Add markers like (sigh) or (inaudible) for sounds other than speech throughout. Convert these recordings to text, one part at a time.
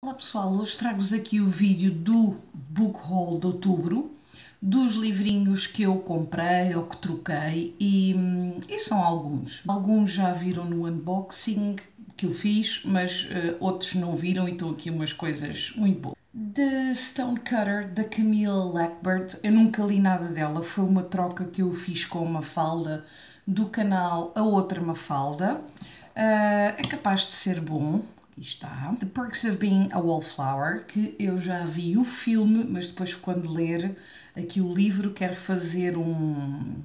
Olá pessoal, hoje trago-vos aqui o vídeo do Book Haul de outubro, dos livrinhos que eu comprei ou que troquei e, e são alguns. Alguns já viram no unboxing que eu fiz, mas uh, outros não viram e estão aqui umas coisas muito boas. The Stonecutter, da Camille Lackbird, eu nunca li nada dela, foi uma troca que eu fiz com uma falda do canal A Outra Mafalda. Uh, é capaz de ser bom, Aqui está. The Perks of Being a Wallflower, que eu já vi o filme, mas depois quando ler aqui o livro quero fazer um,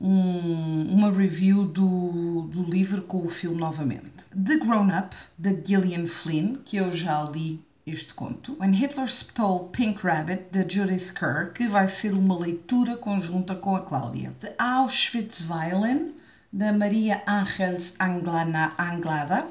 um, uma review do, do livro com o filme novamente. The Grown Up, da Gillian Flynn, que eu já li este conto. When Hitler Stole Pink Rabbit, de Judith Kerr, que vai ser uma leitura conjunta com a Cláudia. The Auschwitz Violin, da Maria Ángels Anglada,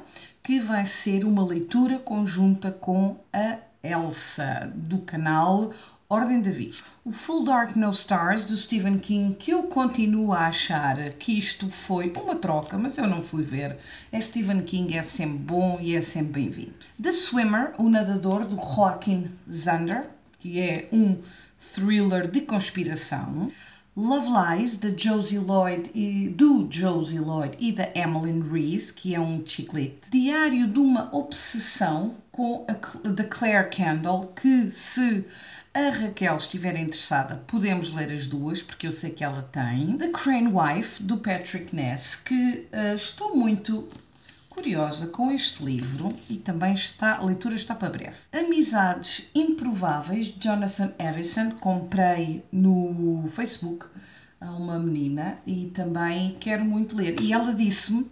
que vai ser uma leitura conjunta com a Elsa, do canal Ordem da Vida. O Full Dark No Stars, do Stephen King, que eu continuo a achar que isto foi uma troca, mas eu não fui ver. É Stephen King, é sempre bom e é sempre bem-vindo. The Swimmer, o nadador, do Joaquin Zander, que é um thriller de conspiração. Love Lies, de Josie Lloyd e do Josie Lloyd e da Emmeline Reese, que é um chiclete. Diário de uma obsessão com a da Claire Kendall, que se a Raquel estiver interessada, podemos ler as duas, porque eu sei que ela tem. The Crane Wife, do Patrick Ness, que uh, estou muito curiosa com este livro e também está, a leitura está para breve. Amizades Improváveis, de Jonathan Evison, comprei no Facebook a uma menina e também quero muito ler. E ela disse-me,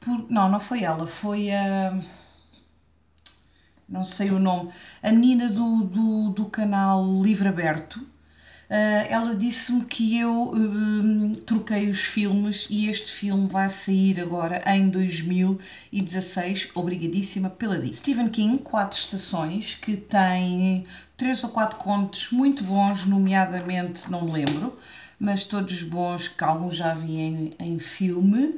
por, não, não foi ela, foi a. Não sei o nome, a menina do, do, do canal Livre Aberto, ela disse-me que eu uh, troquei os filmes e este filme vai sair agora em 2016. Obrigadíssima pela dica. Stephen King, Quatro Estações, que tem três ou quatro contos muito bons, nomeadamente, não me lembro, mas todos bons, que alguns já vi em, em filme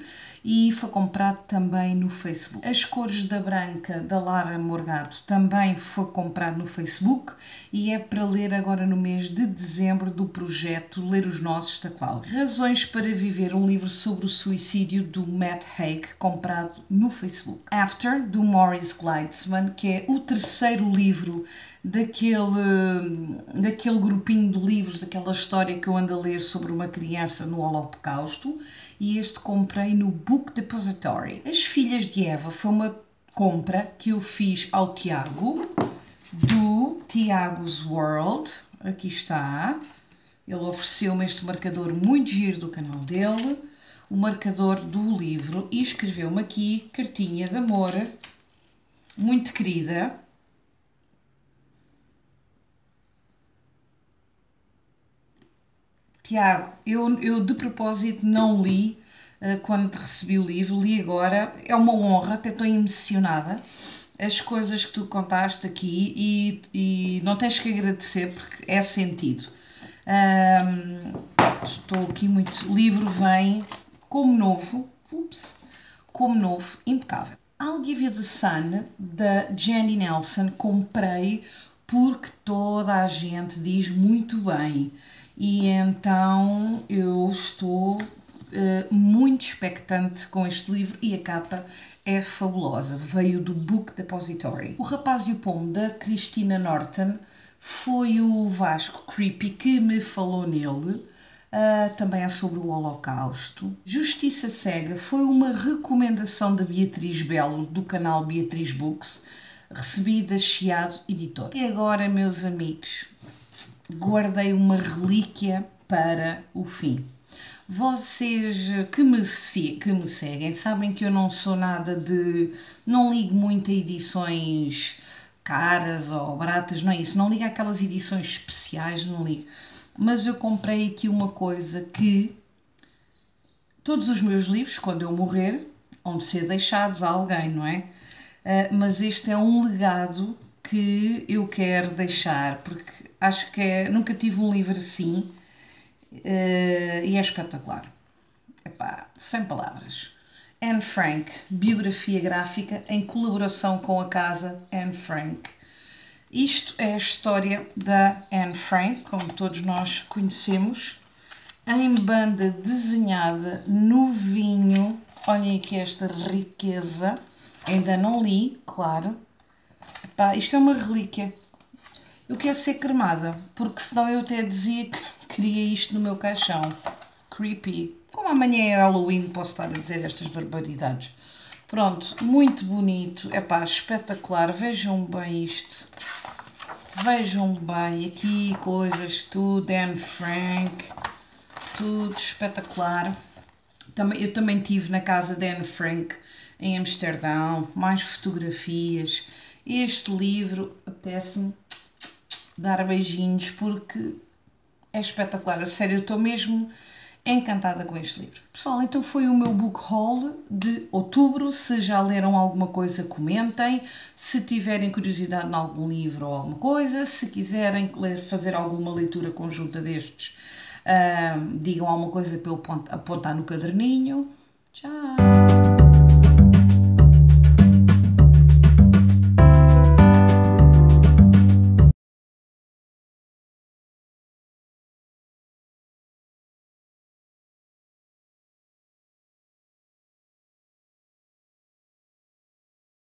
e foi comprado também no Facebook. As Cores da Branca, da Lara Morgado, também foi comprado no Facebook e é para ler agora no mês de dezembro do projeto Ler os Nossos da Cláudia. Razões para Viver, um livro sobre o suicídio do Matt Haig, comprado no Facebook. After, do Morris Gleitzman, que é o terceiro livro daquele, daquele grupinho de livros, daquela história que eu ando a ler sobre uma criança no Holocausto e este comprei no Book Depository. As Filhas de Eva foi uma compra que eu fiz ao Tiago, do Tiago's World. Aqui está. Ele ofereceu-me este marcador muito giro do canal dele, o marcador do livro, e escreveu-me aqui cartinha de amor, muito querida, Tiago, eu, eu de propósito não li uh, quando recebi o livro, li agora, é uma honra, até estou emocionada. As coisas que tu contaste aqui e, e não tens que agradecer porque é sentido. Um, estou aqui muito. O livro vem como novo, ups, como novo, impecável. I'll Give You the Sun, da Jenny Nelson, comprei porque toda a gente diz muito bem e então eu estou uh, muito expectante com este livro e a capa é fabulosa. Veio do Book Depository. O Rapaz e o Pomo, da Christina Norton, foi o Vasco Creepy que me falou nele. Uh, também é sobre o Holocausto. Justiça Cega foi uma recomendação da Beatriz Belo, do canal Beatriz Books, recebida Chiado Editor. E agora, meus amigos, guardei uma relíquia para o fim. Vocês que me, que me seguem sabem que eu não sou nada de. não ligo muito a edições caras ou baratas, não é isso. Não ligo aquelas edições especiais, não ligo. Mas eu comprei aqui uma coisa que todos os meus livros, quando eu morrer, vão ser deixados a alguém, não é? Uh, mas este é um legado que eu quero deixar, porque acho que é, nunca tive um livro assim uh, e é espetacular. Epá, sem palavras. Anne Frank, biografia gráfica em colaboração com a casa Anne Frank. Isto é a história da Anne Frank, como todos nós conhecemos, em banda desenhada no vinho. Olhem aqui esta riqueza. Ainda não li, claro. Epá, isto é uma relíquia. Eu quero ser cremada, porque senão eu até dizia que (laughs) queria isto no meu caixão. Creepy. Como amanhã é Halloween, posso estar a dizer estas barbaridades. Pronto, muito bonito. É pá, espetacular. Vejam bem isto. Vejam bem aqui coisas, tudo, Anne Frank, tudo espetacular. Também, eu também tive na casa de Anne Frank em Amsterdão, mais fotografias. Este livro apetece-me dar beijinhos porque é espetacular. A sério, estou mesmo encantada com este livro. Pessoal, então foi o meu book haul de outubro. Se já leram alguma coisa, comentem. Se tiverem curiosidade em algum livro ou alguma coisa, se quiserem fazer alguma leitura conjunta destes, uh, digam alguma coisa para eu apontar no caderninho. Tchau!